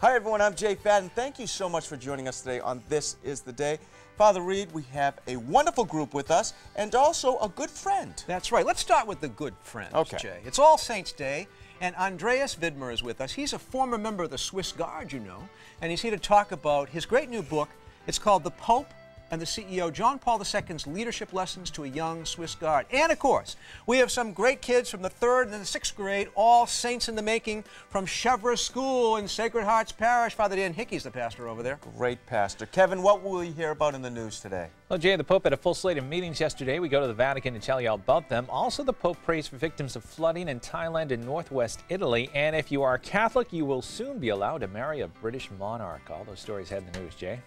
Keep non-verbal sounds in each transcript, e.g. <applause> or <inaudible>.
Hi, everyone. I'm Jay Fadden. Thank you so much for joining us today on This Is the Day. Father Reed, we have a wonderful group with us and also a good friend. That's right. Let's start with the good friend, Okay. Jay. It's All Saints Day, and Andreas Widmer is with us. He's a former member of the Swiss Guard, you know, and he's here to talk about his great new book. It's called The Pope and the CEO, John Paul II's Leadership Lessons to a Young Swiss Guard. And of course, we have some great kids from the third and the sixth grade, all saints in the making from Chevrus School in Sacred Hearts Parish. Father Dan Hickey's the pastor over there. Great pastor. Kevin, what will we hear about in the news today? Well, Jay, the Pope had a full slate of meetings yesterday. We go to the Vatican to tell you all about them. Also, the Pope prays for victims of flooding in Thailand and northwest Italy. And if you are Catholic, you will soon be allowed to marry a British monarch. All those stories head in the news, Jay.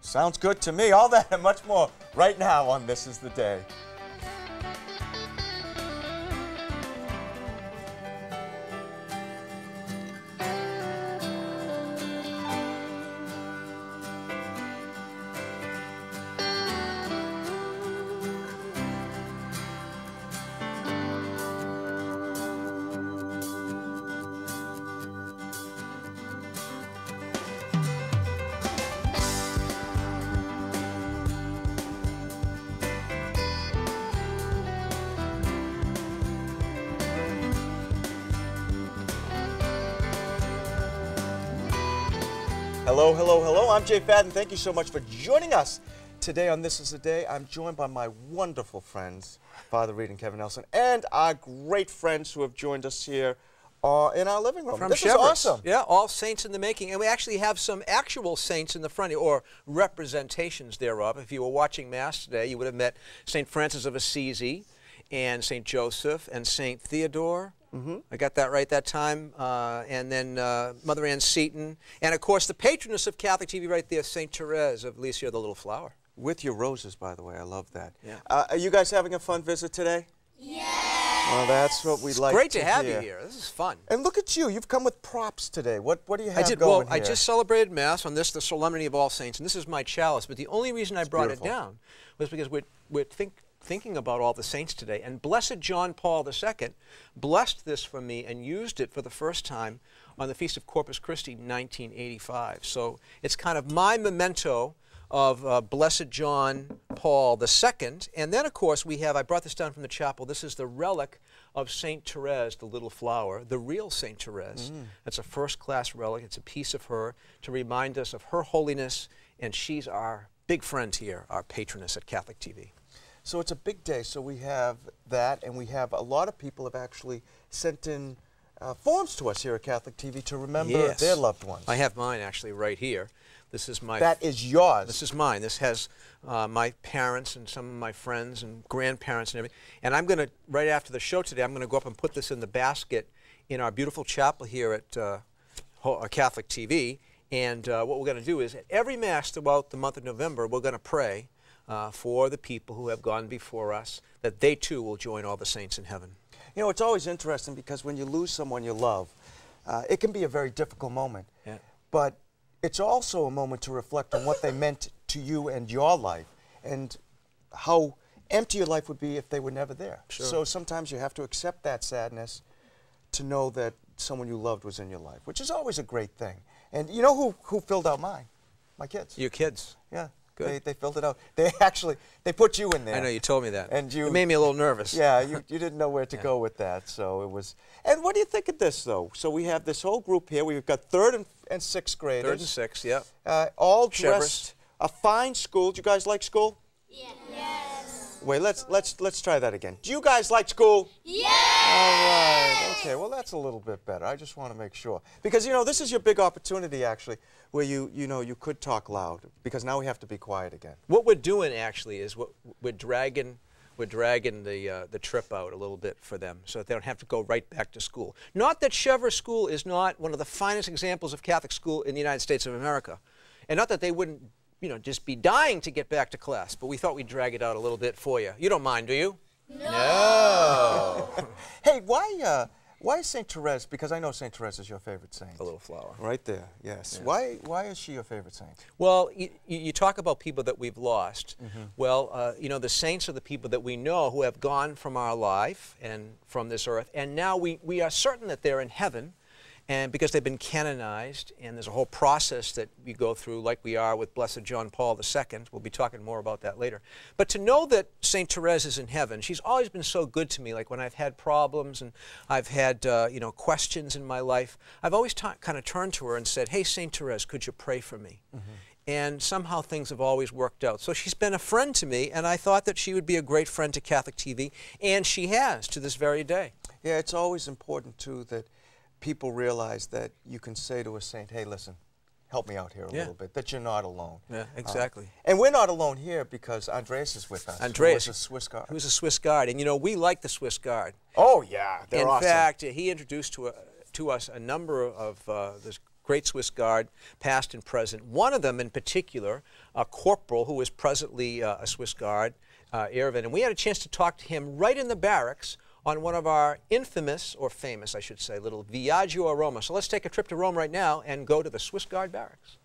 Sounds good to me. All that and much more right now on This Is the Day. Hello, hello, hello. I'm Jay Fadden. Thank you so much for joining us today on This Is the Day. I'm joined by my wonderful friends, Father Reed and Kevin Nelson, and our great friends who have joined us here uh, in our living room. From this Chevrus. is awesome. Yeah, all saints in the making. And we actually have some actual saints in the front, or representations thereof. If you were watching Mass today, you would have met St. Francis of Assisi and St. Joseph and St. Theodore. Mm-hmm. I got that right that time. Uh, and then uh, Mother Ann Seton. And of course, the patroness of Catholic TV right there, St. Therese of Lisieux, the Little Flower. With your roses, by the way. I love that. Yeah. Uh, are you guys having a fun visit today? Yeah. Well, that's what we It's like to do. great to, to have hear. you here. This is fun. And look at you. You've come with props today. What, what do you have I did going well. I just celebrated Mass on this, the Solemnity of All Saints, and this is my chalice. But the only reason I brought beautiful. it down was because we're, we're think, thinking about all the saints today. And Blessed John Paul II blessed this for me and used it for the first time on the Feast of Corpus Christi, 1985. So it's kind of my memento of uh, Blessed John Paul II. And then, of course, we have, I brought this down from the chapel, this is the relic of St. Therese, the little flower, the real St. Therese. That's a first class relic. It's a piece of her to remind us of her holiness, and she's our big friend here, our patroness at Catholic TV. So it's a big day. So we have that, and we have a lot of people have actually sent in uh, forms to us here at Catholic TV to remember Yes. their loved ones. I have mine actually right here. This is my that is yours. This is mine. This has uh, my parents and some of my friends and grandparents and everything. And I'm going to, right after the show today, I'm going to go up and put this in the basket in our beautiful chapel here at uh, Ho- uh, Catholic TV. And uh, what we're going to do is at every Mass throughout the month of November, we're going to pray uh, for the people who have gone before us, that they too will join all the saints in heaven. You know, it's always interesting because when you lose someone you love, uh, it can be a very difficult moment. Yeah. But it's also a moment to reflect on what they meant to you and your life and how empty your life would be if they were never there. Sure. So sometimes you have to accept that sadness to know that someone you loved was in your life, which is always a great thing. And you know who, who filled out mine? My kids. Your kids. yeah. Good. They, they filled it out. They <laughs> actually, they put you in there. I know you told me that. And you- it made me a little nervous. Yeah, you, you didn't know where to Yeah. go with that, so it was. And what do you think of this, though? So we have this whole group here. We've got third and, and sixth graders. Third and sixth, yeah. Uh, all Chevrus. dressed. A fine school. Do you guys like school? Yes. Wait, let's let's let's try that again. Do you guys like school? Yes. All right. Okay. Well, that's a little bit better. I just want to make sure because you know this is your big opportunity actually, where you you know you could talk loud because now we have to be quiet again. What we're doing actually is what we're dragging we're dragging the uh, the trip out a little bit for them so that they don't have to go right back to school. Not that Chevrus School is not one of the finest examples of Catholic school in the United States of America, and not that they wouldn't you know just be dying to get back to class, but we thought we'd drag it out a little bit for you. You don't mind, do you? No. <laughs> Hey, why uh, why Saint Therese? Because I know Saint Therese is your favorite saint. A little flower. Right there. Yes. Why why is she your favorite saint? Well, you, you talk about people that we've lost. Well, uh, you know, the saints are the people that we know who have gone from our life and from this earth, and now we, we are certain that they're in heaven. And because they've been canonized, and there's a whole process that we go through, like we are with Blessed John Paul II. We'll be talking more about that later. But to know that St. Therese is in heaven, she's always been so good to me. Like when I've had problems and I've had uh, you know questions in my life, I've always kind of turned to her and said, "Hey, St. Therese, could you pray for me?" Mm-hmm. And somehow things have always worked out. So she's been a friend to me, and I thought that she would be a great friend to Catholic TV, and she has to this very day. Yeah, it's always important too that people realize that you can say to a saint, hey, listen, help me out here a Yeah. little bit, that you're not alone. Yeah, Uh, exactly. and we're not alone here because Andreas is with us. Andreas, is a Swiss guard. who's a Swiss Guard, and you know we like the Swiss Guard. oh, yeah, they're awesome. In awesome. fact, he introduced to, uh, to us a number of uh, this great Swiss Guard, past and present. One of them in particular, a corporal who is presently uh, a Swiss Guard, uh, Erwin, and we had a chance to talk to him right in the barracks on one of our infamous, or famous, I should say, little Viaggio a Roma. So let's take a trip to Rome right now and go to the Swiss Guard barracks.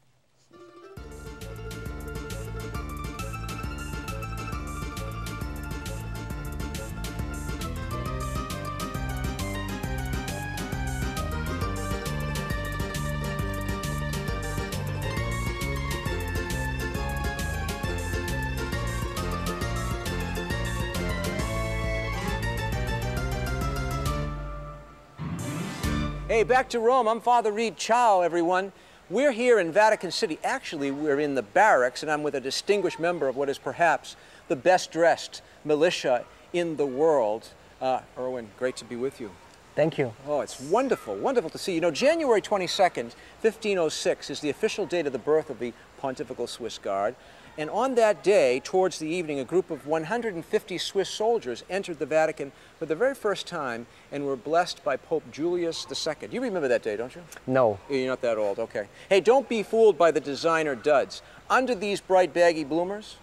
Hey, back to Rome. I'm Father Reed. Ciao, everyone. We're here in Vatican City. Actually, we're in the barracks, and I'm with a distinguished member of what is perhaps the best dressed militia in the world. Uh, Erwin, great to be with you. Thank you. Oh, it's wonderful, wonderful to see. You know, January 22nd, 1506 is the official date of the birth of the Pontifical Swiss Guard. And on that day, towards the evening, a group of 150 Swiss soldiers entered the Vatican for the very first time and were blessed by Pope Julius II. You remember that day, don't you? No. You're not that old, okay. Hey, don't be fooled by the designer duds. Under these bright baggy bloomers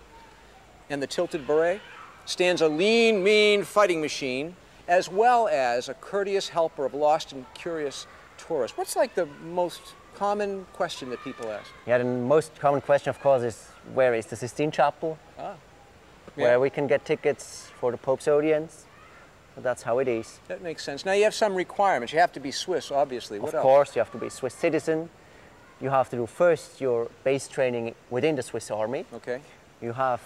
and the tilted beret stands a lean, mean fighting machine, as well as a courteous helper of lost and curious tourists. What's like the most common question that people ask? Yeah, the most common question, of course, is where is the Sistine Chapel? Ah, Where we can get tickets for the Pope's audience. But that's how it is. that makes sense. Now you have some requirements. You have to be Swiss, obviously. What of else? course, you have to be a Swiss citizen. You have to do first your base training within the Swiss Army. Okay. You have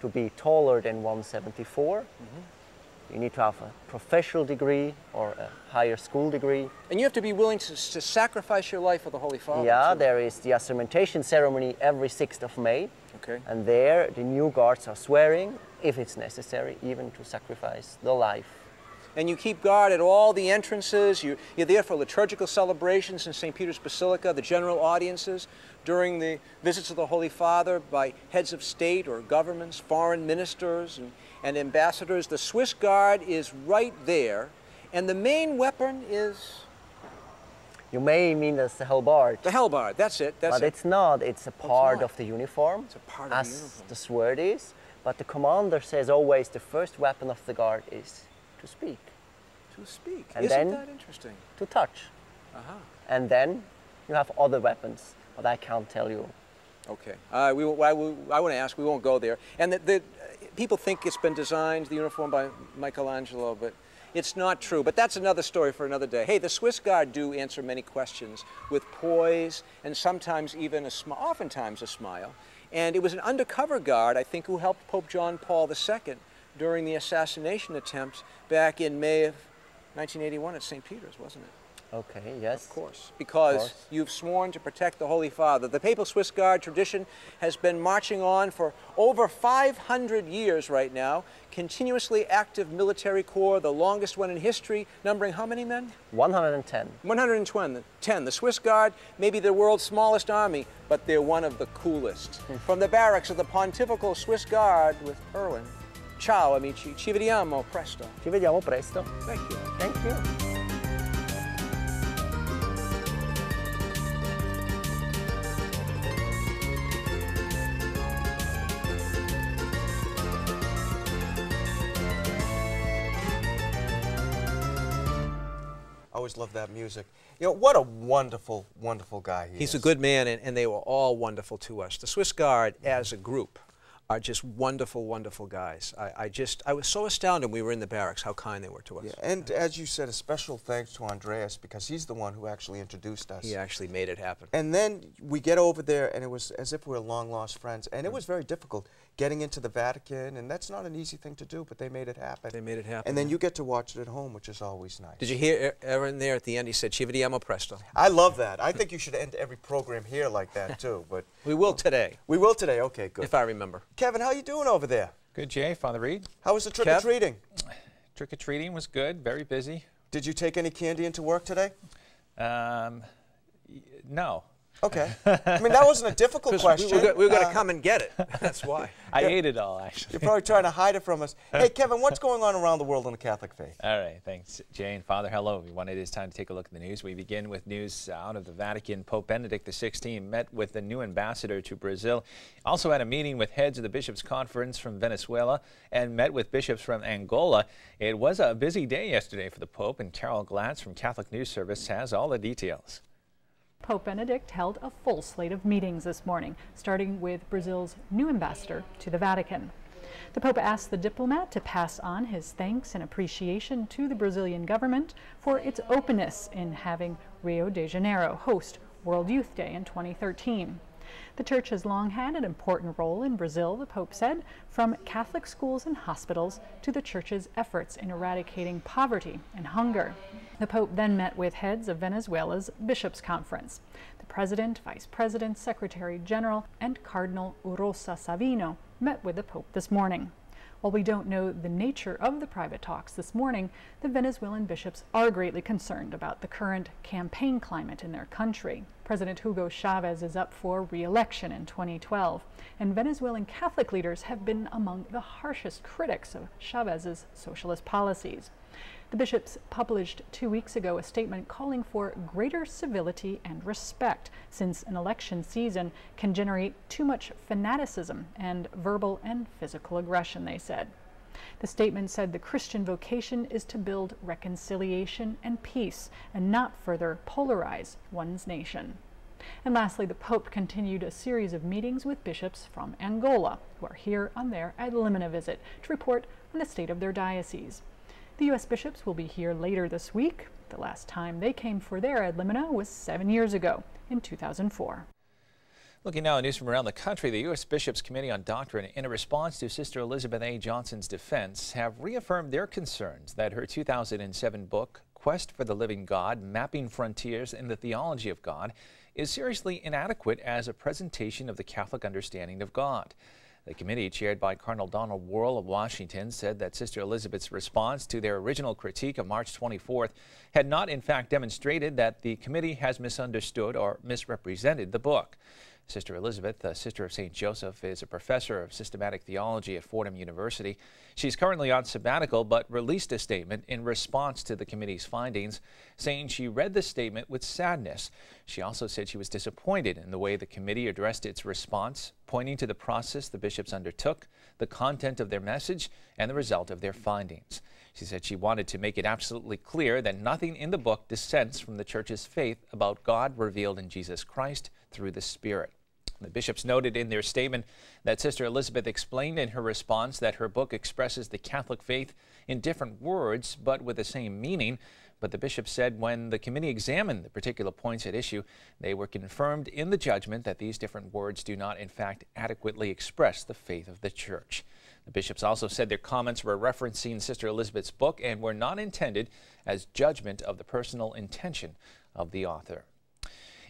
to be taller than 174. Mm-hmm. You need to have a professional degree or a higher school degree. And you have to be willing to, to sacrifice your life for the Holy Father. yeah, too. there is the assermentation ceremony every 6th of May. Okay. And there, the new guards are swearing, if it's necessary, even to sacrifice the life. and you keep guard at all the entrances. You, you're there for liturgical celebrations in St. Peter's Basilica, the general audiences, during the visits of the Holy Father by heads of state or governments, foreign ministers, and, and ambassadors. The Swiss Guard is right there, and the main weapon is You may mean as the halberd, the Hellbard. That's it. That's but it. it's not. It's a part not? of the uniform, It's a part of the as uniform. the sword is. But the commander says always the first weapon of the guard is to speak, to speak. And Isn't that interesting? to touch. Uh-huh. And then you have other weapons, but I can't tell you. Okay. Uh, we, I, I want to ask, we won't go there. And the, the, people think it's been designed, the uniform by Michelangelo, but it's not true. But that's another story for another day. Hey, the Swiss Guard do answer many questions with poise and sometimes even a smi- oftentimes a smile. And it was an undercover guard, I think, who helped Pope John Paul II during the assassination attempt back in May of 1981 at St. Peter's, wasn't it? Okay, yes. Of course, because course. you've sworn to protect the Holy Father. The Papal Swiss Guard tradition has been marching on for over 500 years right now. Continuously active military corps, the longest one in history, numbering how many men? 110. 110. 10. The Swiss Guard may be the world's smallest army, but they're one of the coolest. Hmm. From the barracks of the Pontifical Swiss Guard with Erwin. Ciao, amici. Ci vediamo presto. Ci vediamo presto. Thank you. Thank you. Love that music. You know, what a wonderful, wonderful guy he He's is. a good man, and, and they were all wonderful to us. The Swiss Guard, as a group, are just wonderful, wonderful guys. I, I just, I was so astounded when we were in the barracks how kind they were to us. Yeah, and as you said, a special thanks to Andreas because he's the one who actually introduced us. He actually made it happen. And then we get over there, and it was as if we were long lost friends. And it mm. was very difficult getting into the Vatican, and that's not an easy thing to do, but they made it happen. They made it happen. And then yeah. you get to watch it at home, which is always nice. Did you hear Aaron there at the end? He said, Ci vediamo presto. I love that. I think you should end every program here like that, too. <laughs> But We will today, we will today. Okay, good. if I remember. Kevin, how are you doing over there? Good, Jay. Father Reed. How was the trick-or-treating? Trick or treating was good. Very busy. Did you take any candy into work today? Um, y- no. Okay. I mean, that wasn't a difficult question. We, we, we were going to Uh, come and get it. <laughs> That's why. <laughs> I Yeah. ate it all, actually. You're probably trying to hide it from us. <laughs> Hey, Kevin, what's going on around the world in the Catholic faith? All right, thanks, Jane. Father, hello, everyone. It is time to take a look at the news. We begin with news out of the Vatican. Pope Benedict XVI met with the new ambassador to Brazil. Also had a meeting with heads of the Bishops' Conference from Venezuela and met with bishops from Angola. It was a busy day yesterday for the Pope, and Carol Glatz from Catholic News Service has all the details. Pope Benedict held a full slate of meetings this morning, starting with Brazil's new ambassador to the Vatican. The Pope asked the diplomat to pass on his thanks and appreciation to the Brazilian government for its openness in having Rio de Janeiro host World Youth Day in 2013. The church has long had an important role in Brazil, the Pope said, from Catholic schools and hospitals to the church's efforts in eradicating poverty and hunger. The Pope then met with heads of Venezuela's Bishops' Conference. The President, Vice President, Secretary General, and Cardinal Urosa Savino met with the Pope this morning. While we don't know the nature of the private talks this morning, the Venezuelan bishops are greatly concerned about the current campaign climate in their country. President Hugo Chavez is up for re election in 2012, and Venezuelan Catholic leaders have been among the harshest critics of Chavez's socialist policies. The bishops published two weeks ago a statement calling for greater civility and respect, since an election season can generate too much fanaticism and verbal and physical aggression, they said. The statement said the Christian vocation is to build reconciliation and peace and not further polarize one's nation. And lastly, the Pope continued a series of meetings with bishops from Angola, who are here on their Ad Limina visit to report on the state of their diocese. The U.S. bishops will be here later this week. The last time they came for their Ad Limina was seven years ago, in 2004. Looking now at news from around the country, the U.S. Bishops' Committee on Doctrine, in a response to Sister Elizabeth A. Johnson's defense, have reaffirmed their concerns that her 2007 book, Quest for the Living God Mapping Frontiers in the Theology of God, is seriously inadequate as a presentation of the Catholic understanding of God. The committee, chaired by Cardinal Donald Wuerl of Washington, said that Sister Elizabeth's response to their original critique of March 24th had not, in fact, demonstrated that the committee has misunderstood or misrepresented the book. Sister Elizabeth, a sister of St. Joseph, is a professor of systematic theology at Fordham University. She's currently on sabbatical, but released a statement in response to the committee's findings, saying she read the statement with sadness. She also said she was disappointed in the way the committee addressed its response, pointing to the process the bishops undertook, the content of their message, and the result of their findings. She said she wanted to make it absolutely clear that nothing in the book dissents from the Church's faith about God revealed in Jesus Christ through the Spirit. The bishops noted in their statement that Sister Elizabeth explained in her response that her book expresses the Catholic faith in different words but with the same meaning. But the bishop said when the committee examined the particular points at issue, they were confirmed in the judgment that these different words do not, in fact, adequately express the faith of the Church. The bishops also said their comments were referencing Sister Elizabeth's book and were not intended as judgment of the personal intention of the author.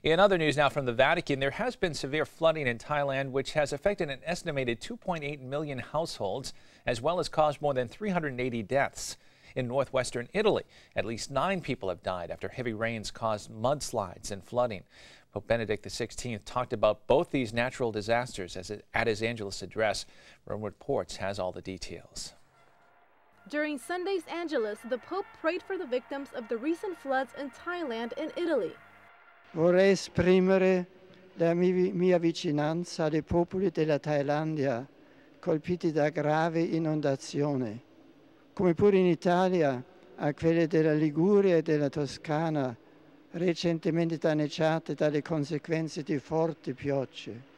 In other news now from the Vatican, there has been severe flooding in Thailand, which has affected an estimated 2.8 million households, as well as caused more than 380 deaths. In northwestern Italy, at least nine people have died after heavy rains caused mudslides and flooding. Pope Benedict XVI talked about both these natural disasters as at his Angelus address. Rome Reports has all the details. During Sunday's Angelus, the Pope prayed for the victims of the recent floods in Thailand and Italy. Vorrei esprimere la mi- mia vicinanza dei popoli della Thailandia colpiti da grave inondazione, come pure in Italia a quelle della Liguria e della Toscana recentemente danneggiate dalle conseguenze di forti piogge.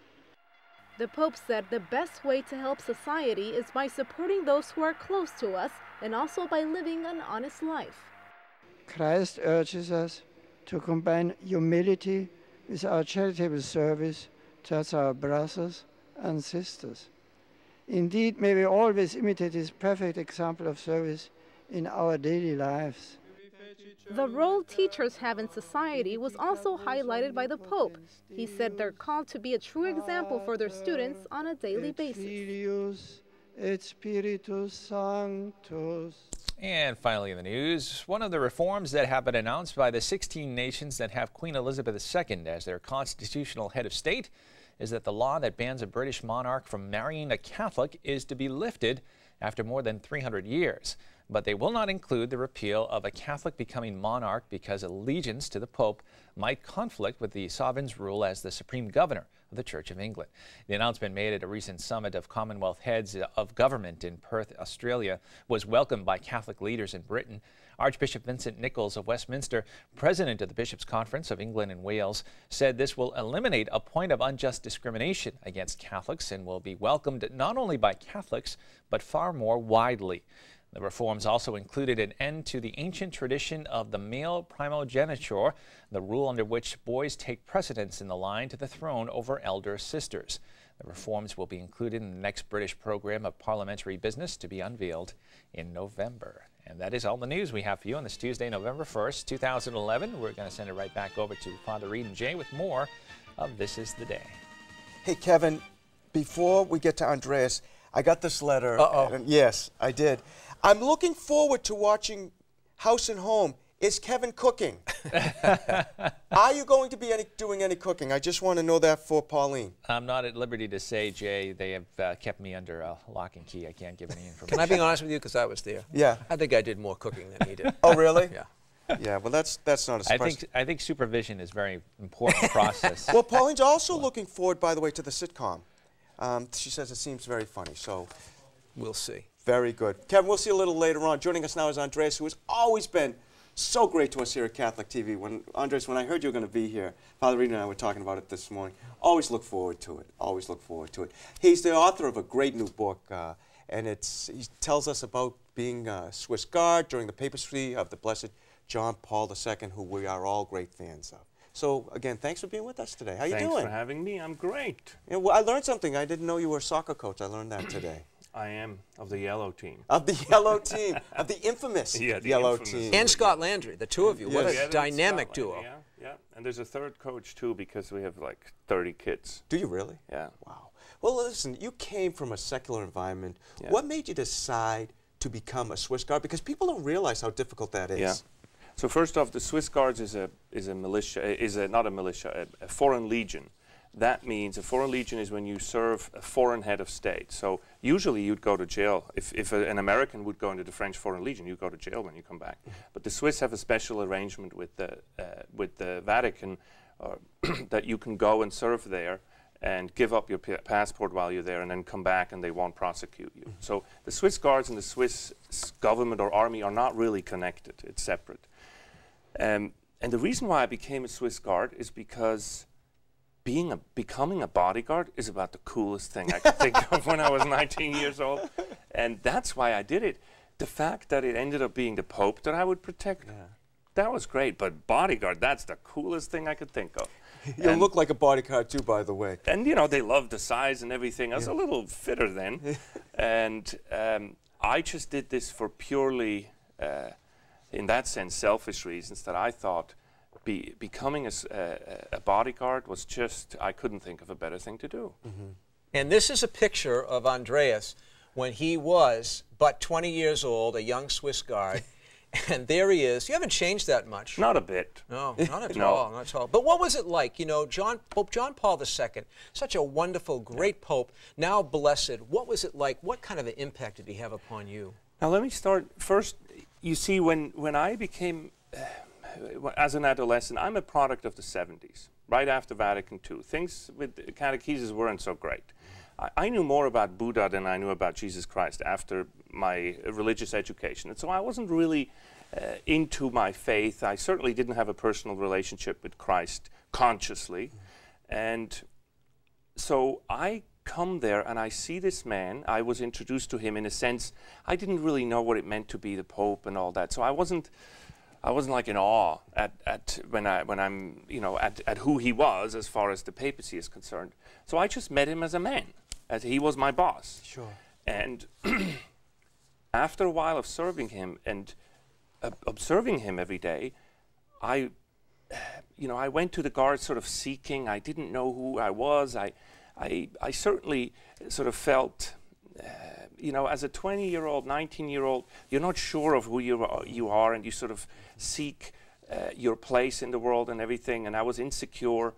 The Pope said the best way to help society is by supporting those who are close to us and also by living an honest life. Christ urges us to combine humility with our charitable service towards our brothers and sisters. Indeed, may we always imitate his perfect example of service in our daily lives. The role teachers have in society was also highlighted by the Pope. He said they're called to be a true example for their students on a daily basis. And finally in the news, one of the reforms that have been announced by the 16 nations that have Queen Elizabeth II as their constitutional head of state is that the law that bans a British monarch from marrying a Catholic is to be lifted after more than 300 years. But they will not include the repeal of a Catholic becoming monarch because allegiance to the Pope might conflict with the sovereign's rule as the supreme governor of the Church of England. The announcement made at a recent summit of Commonwealth heads of government in Perth, Australia, was welcomed by Catholic leaders in Britain. Archbishop Vincent Nichols of Westminster, president of the Bishops' Conference of England and Wales, said this will eliminate a point of unjust discrimination against Catholics and will be welcomed not only by Catholics, but far more widely. The reforms also included an end to the ancient tradition of the male primogeniture, the rule under which boys take precedence in the line to the throne over elder sisters. The reforms will be included in the next British program of parliamentary business to be unveiled in November. And that is all the news we have for you on this Tuesday, November 1st, 2011. We're going to send it right back over to Father Reed and Jay with more of This is the Day. Hey, Kevin, before we get to Andreas, I got this letter. Uh-oh. Yes, I did. I'm looking forward to watching House and Home. Is Kevin cooking? <laughs> Are you going to be any, doing any cooking? I just want to know that for Pauline. I'm not at liberty to say, Jay, they have uh, kept me under uh, lock and key. I can't give any information. Can I be honest with you? Because I was there. Yeah. I think I did more cooking than he did. <laughs> Oh, really? Yeah. Yeah, well, that's, that's not a I surprise. think I think supervision is a very important <laughs> process. well, Pauline's also looking forward, by the way, to the sitcom. Um, she says it seems very funny, so We'll see. Very good. Kevin, we'll see you a little later on. Joining us now is Andreas, who has always been so great to us here at Catholic TV. When Andreas, when I heard you were going to be here, Father Reed and I were talking about it this morning. Always look forward to it. Always look forward to it. He's the author of a great new book, uh, and it's he tells us about being a Swiss Guard during the papacy of the Blessed John Paul II, who we are all great fans of. So again, thanks for being with us today. How are you Thanks doing? Thanks for having me. I'm great. Yeah, well, I learned something. I didn't know you were a soccer coach. I learned that today. I am of the yellow team. Of the yellow team, of the infamous <laughs> Yeah, the yellow infamous team. And Scott Landry, the two of you. What a Together in dynamic Scotland, duo. Yeah, yeah. And there's a third coach too because we have like 30 kids. Do you really? Yeah. Wow. Well, listen, you came from a secular environment. Yeah. What made you decide to become a Swiss Guard? Because people don't realize how difficult that is. Yeah. So first off, the Swiss Guards is a is a militia is a not a militia a, a foreign legion. That means a foreign legion is when you serve a foreign head of state. So usually you'd go to jail if if a, an American would go into the French Foreign Legion, you'd go to jail when you come back. But the Swiss have a special arrangement with the uh, with the Vatican uh, <clears throat> that you can go and serve there and give up your pa- passport while you're there and then come back and they won't prosecute you. So the Swiss guards and the Swiss government or army are not really connected. It's separate. Um, and the reason why I became a Swiss guard is because being a becoming a bodyguard is about the coolest thing I could think of when I was 19 years old, and that's why I did it. The fact that it ended up being the Pope that I would protect, that was great. But bodyguard, that's the coolest thing I could think of. You And- look like a bodyguard too, by the way. and you know they loved the size and everything. I was a little fitter then, and um, I just did this for purely, uh, in that sense, selfish reasons. That I thought be, becoming a bodyguard was just I couldn't think of a better thing to do. And this is a picture of Andreas when he was but 20 years old, a young Swiss guard. <laughs> and there he is. You haven't changed that much. Not a bit. No, not at <laughs> No. all, not at all. But what was it like? You know, John Pope John Paul II, such a wonderful, great Pope, now blessed. What was it like? What kind of an impact did he have upon you? Now let me start first. You see, when when I became uh, as an adolescent, I'm a product of the 70s, right after Vatican II. Things with catechesis weren't so great. I, I knew more about Buddha than I knew about Jesus Christ after my religious education, and so I wasn't really uh, into my faith. I certainly didn't have a personal relationship with Christ consciously, and so I come there and I see this man. I was introduced to him in a sense. I didn't really know what it meant to be the Pope and all that. So I wasn't. I wasn't like in awe at, at when I when I'm you know at, at who he was as far as the papacy is concerned. So I just met him as a man, as he was my boss. Sure. And <clears throat> after a while of serving him and uh, observing him every day, I, you know, I went to the guards sort of seeking. I didn't know who I was. I, I, I certainly sort of felt, uh, you know, as a 20-year-old, 19-year-old, you're not sure of who you are, you are, and you sort of seek uh, your place in the world and everything. And I was insecure.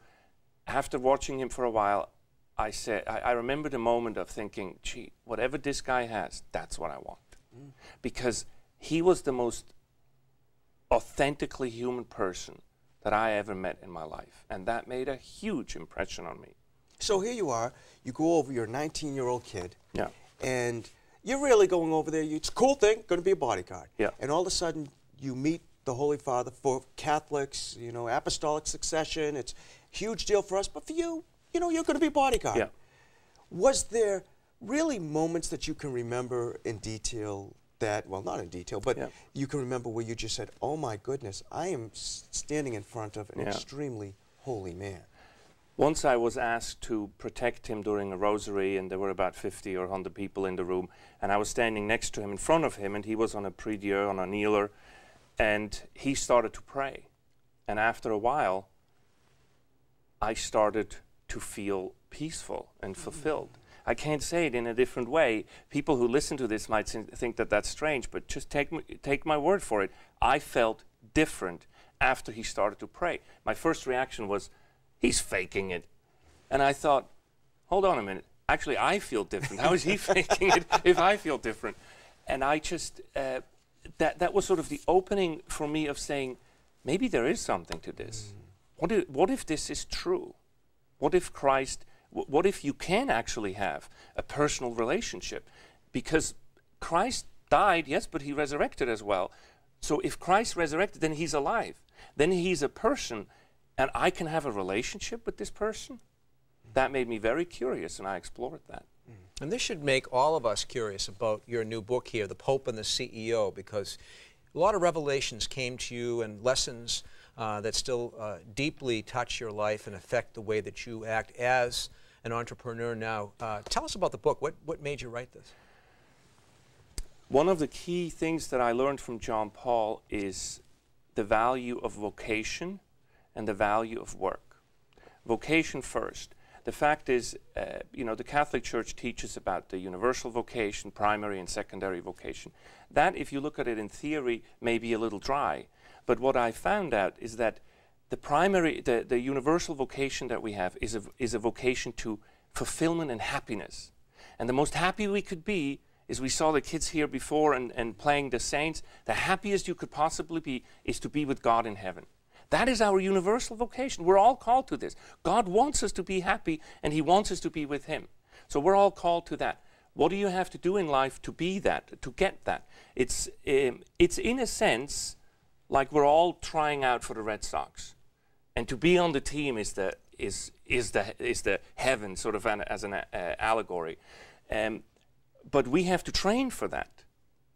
After watching him for a while, I said, I, I remember the moment of thinking, gee, whatever this guy has, that's what I want. Mm. Because he was the most authentically human person that I ever met in my life. And that made a huge impression on me. So here you are, you go over your 19 year old kid. Yeah. And you're really going over there. You, it's a cool thing, going to be a bodyguard. Yeah. And all of a sudden, you meet the Holy Father for Catholics, you know, apostolic succession. It's a huge deal for us, but for you, you know, you're going to be a bodyguard. Yeah. Was there really moments that you can remember in detail that, well, not in detail, but Yeah. you can remember where you just said, oh my goodness, I am standing in front of an Yeah. extremely holy man? Once I was asked to protect him during a rosary, and there were about 50 or 100 people in the room, and I was standing next to him in front of him, and he was on a prie dieu, on a kneeler, and he started to pray. And after a while, I started to feel peaceful and mm-hmm. fulfilled. I can't say it in a different way. People who listen to this might think- think that that's strange, but just take, m- take my word for it. I felt different after he started to pray. My first reaction was, he's faking it. And I thought, hold on a minute. Actually, I feel different. How is he <laughs> faking it if I feel different? And I just, uh, that, that was sort of the opening for me of saying, maybe there is something to this. What, if, what if this is true? What if Christ, wh- what if you can actually have a personal relationship? Because Christ died, yes, but he resurrected as well. So if Christ resurrected, then he's alive. Then he's a person, and I can have a relationship with this person? That made me very curious, and I explored that. And this should make all of us curious about your new book here, The Pope and the CEO, because a lot of revelations came to you and lessons uh, that still uh, deeply touch your life and affect the way that you act as an entrepreneur now. Uh, tell us about the book. What, what made you write this? One of the key things that I learned from John Paul is the value of vocation and the value of work. Vocation first. The fact is, uh, you know, the Catholic Church teaches about the universal vocation, primary and secondary vocation. That, if you look at it in theory, may be a little dry. But what I found out is that the primary, the, the universal vocation that we have is a, is a vocation to fulfillment and happiness. And the most happy we could be is we saw the kids here before and, and playing the saints. The happiest you could possibly be is to be with God in heaven. That is our universal vocation. We're all called to this. God wants us to be happy and He wants us to be with Him. So we're all called to that. What do you have to do in life to be that, to get that? It's, um, it's in a sense like we're all trying out for the Red Sox. And to be on the team is the, is, is the, is the heaven, sort of an, as an uh, allegory. Um, but we have to train for that.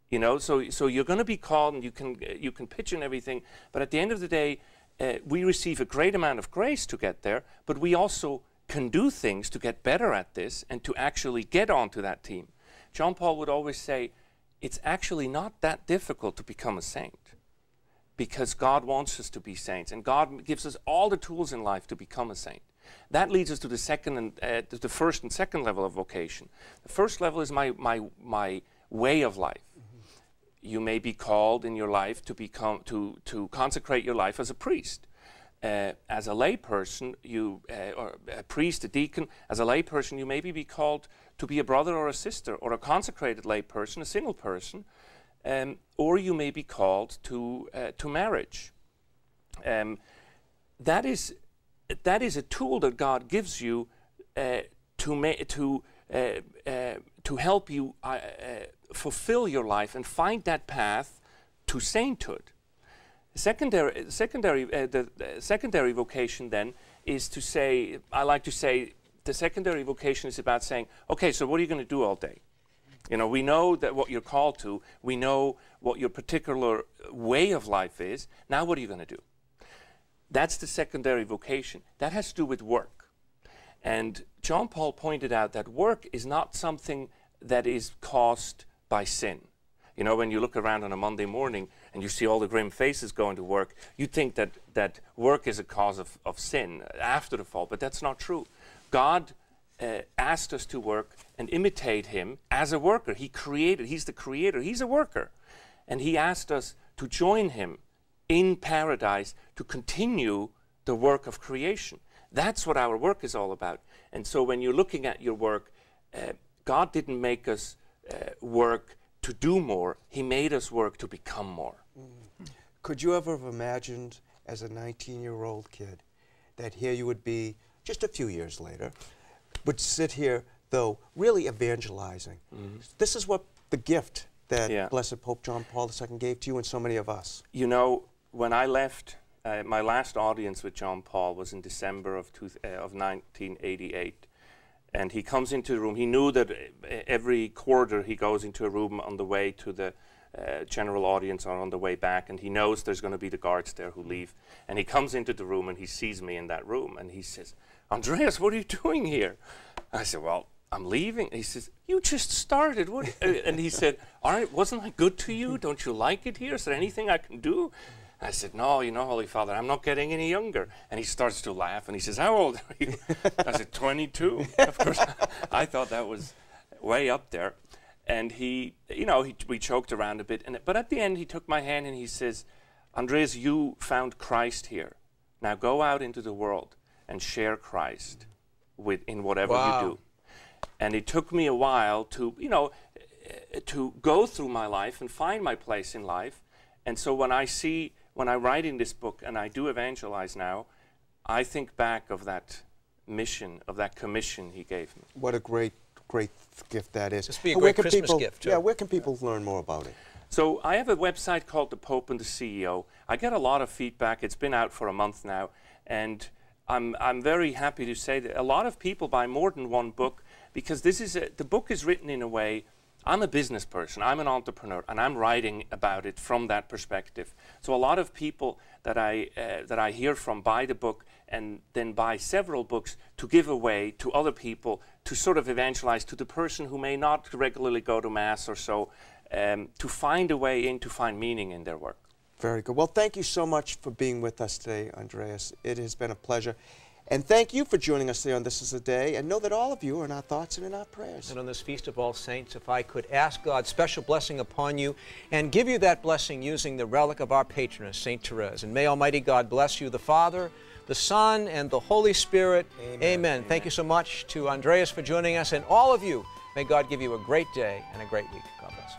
You know, so, so you're going to be called and you can, you can pitch and everything, but at the end of the day, uh, we receive a great amount of grace to get there, but we also can do things to get better at this and to actually get onto that team. John Paul would always say, it's actually not that difficult to become a saint because God wants us to be saints and God gives us all the tools in life to become a saint. That leads us to the second and uh, the first and second level of vocation. The first level is my, my, my way of life. You may be called in your life to become to, to consecrate your life as a priest. Uh, as a layperson, you uh, or a priest, a deacon, as a layperson, you maybe be called to be a brother or a sister, or a consecrated layperson, a single person, um, or you may be called to uh, to marriage. Um, that is that is a tool that God gives you uh, to to uh, uh, to help you fulfill your life and find that path to sainthood. Secondary, secondary, uh, the, secondary vocation then is to say, I like to say, the secondary vocation is about saying, okay, so what are you going to do all day? You know, we know that what you're called to, we know what your particular way of life is. Now, what are you going to do? That's the secondary vocation. That has to do with work. And John Paul pointed out that work is not something that is caused by sin. You know, when you look around on a Monday morning and you see all the grim faces going to work, you think that, that work is a cause of, of sin after the fall, but that's not true. God uh, asked us to work and imitate Him as a worker. He created, He's the creator, He's a worker. And He asked us to join Him in paradise to continue the work of creation. That's what our work is all about. And so when you're looking at your work, uh, God didn't make us work to do more, He made us work to become more. Mm. Could you ever have imagined as a 19 year old kid that here you would be just a few years later, would sit here, though, really evangelizing? Mm. This is what the gift that yeah. Blessed Pope John Paul II gave to you and so many of us. You know, when I left, uh, my last audience with John Paul was in December of, two, uh, of 1988. And he comes into the room. He knew that uh, every quarter he goes into a room on the way to the uh, general audience or on the way back, and he knows there's going to be the guards there who leave. And he comes into the room and he sees me in that room, and he says, Andreas, what are you doing here? I said, Well, I'm leaving. He says, You just started. What? <laughs> and he said, All right, wasn't I good to you? Don't you like it here? Is there anything I can do? I said, No, you know, Holy Father, I'm not getting any younger. And he starts to laugh and he says, How old are you? I said, 22. <laughs> of course, I thought that was way up there. And he, you know, he, we choked around a bit. And, but at the end, he took my hand and he says, Andreas, you found Christ here. Now go out into the world and share Christ with, in whatever wow. you do. And it took me a while to, you know, eh, eh, to go through my life and find my place in life. And so when I see when I write in this book and I do evangelize now, I think back of that mission, of that commission he gave me. What a great, great gift that is. Just be a great Christmas people, gift. Too. Yeah, where can people learn more about it? So I have a website called The Pope and the CEO. I get a lot of feedback. It's been out for a month now, and I'm I'm very happy to say that a lot of people buy more than one book because this is a, the book is written in a way I'm a business person, I'm an entrepreneur, and I'm writing about it from that perspective. So a lot of people that I, uh, that I hear from buy the book and then buy several books to give away to other people to sort of evangelize to the person who may not regularly go to Mass or so, um, to find a way in to find meaning in their work. Very good. Well, thank you so much for being with us today, Andreas. It has been a pleasure. And thank you for joining us today on This is the Day. And know that all of you are in our thoughts and in our prayers. And on this Feast of All Saints, if I could ask God's special blessing upon you and give you that blessing using the relic of our patroness, St. Therese. And may Almighty God bless you, the Father, the Son, and the Holy Spirit. Amen. Amen. Amen. Thank you so much to Andreas for joining us. And all of you, may God give you a great day and a great week. God bless.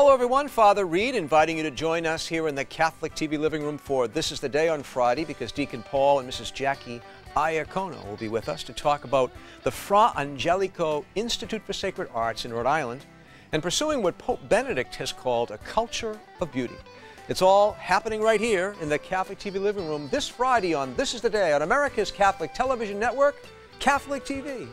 Hello, everyone. Father Reed inviting you to join us here in the Catholic TV living room for This is the Day on Friday because Deacon Paul and Mrs. Jackie Iacono will be with us to talk about the Fra Angelico Institute for Sacred Arts in Rhode Island and pursuing what Pope Benedict has called a culture of beauty. It's all happening right here in the Catholic TV living room this Friday on This is the Day on America's Catholic Television Network, Catholic TV.